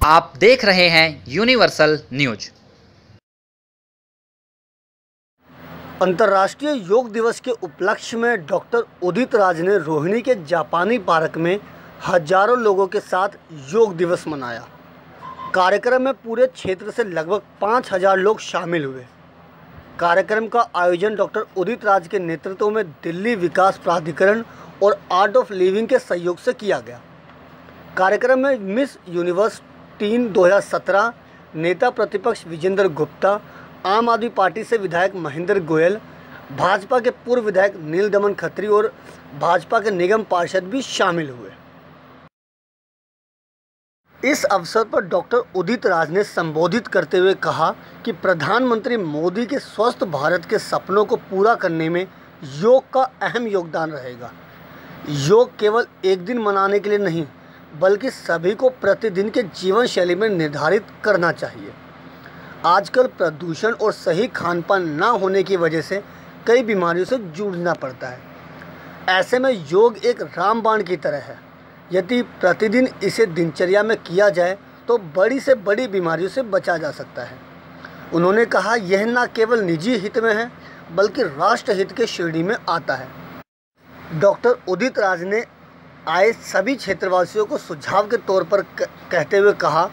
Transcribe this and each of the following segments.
आप देख रहे हैं यूनिवर्सल न्यूज़। अंतर्राष्ट्रीय योग दिवस के उपलक्ष्य में डॉक्टर उदित राज ने रोहिणी के जापानी पार्क में हज़ारों लोगों के साथ योग दिवस मनाया। कार्यक्रम में पूरे क्षेत्र से लगभग पाँच हज़ार लोग शामिल हुए। कार्यक्रम का आयोजन डॉक्टर उदित राज के नेतृत्व में दिल्ली विकास प्राधिकरण और आर्ट ऑफ़ लिविंग के सहयोग से किया गया। कार्यक्रम में मिस यूनिवर्स टीम 2017 नेता प्रतिपक्ष विजेंद्र गुप्ता, आम आदमी पार्टी से विधायक महेंद्र गोयल, भाजपा के पूर्व विधायक नील दमन खत्री और भाजपा के निगम पार्षद भी शामिल हुए। इस अवसर पर डॉक्टर उदित राज ने संबोधित करते हुए कहा कि प्रधानमंत्री मोदी के स्वस्थ भारत के सपनों को पूरा करने में योग का अहम योगदान रहेगा। योग केवल एक दिन मनाने के लिए नहीं बल्कि सभी को प्रतिदिन के जीवन शैली में निर्धारित करना चाहिए। आजकल प्रदूषण और सही खान पान ना होने की वजह से कई बीमारियों से जूझना पड़ता है। ऐसे में योग एक रामबाण की तरह है। यदि प्रतिदिन इसे दिनचर्या में किया जाए तो बड़ी से बड़ी बीमारियों से बचा जा सकता है। उन्होंने कहा, यह न केवल निजी हित में है, बल्कि राष्ट्र हित के श्रेणी में आता है। डॉक्टर उदित राज ने आए सभी क्षेत्रवासियों को सुझाव के तौर पर कहते हुए कहा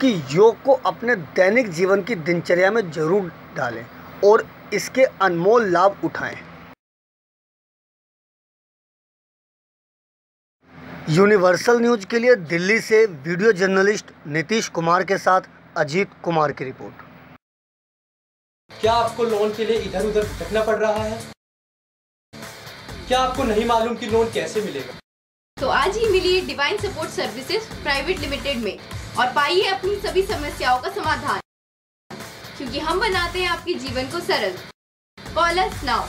कि योग को अपने दैनिक जीवन की दिनचर्या में ज़रूर डालें और इसके अनमोल लाभ उठाएँ। यूनिवर्सल न्यूज़ के लिए दिल्ली से वीडियो जर्नलिस्ट नीतीश कुमार के साथ अजीत कुमार की रिपोर्ट। क्या आपको लोन के लिए इधर उधर भटकना पड़ रहा है? क्या आपको नहीं मालूम कि लोन कैसे मिलेगा? तो आज ही मिलिए divine support services private limited में और पाइए अपनी सभी समस्याओं का समाधान। क्योंकि हम बनाते हैं आपके जीवन को सरल। Call us now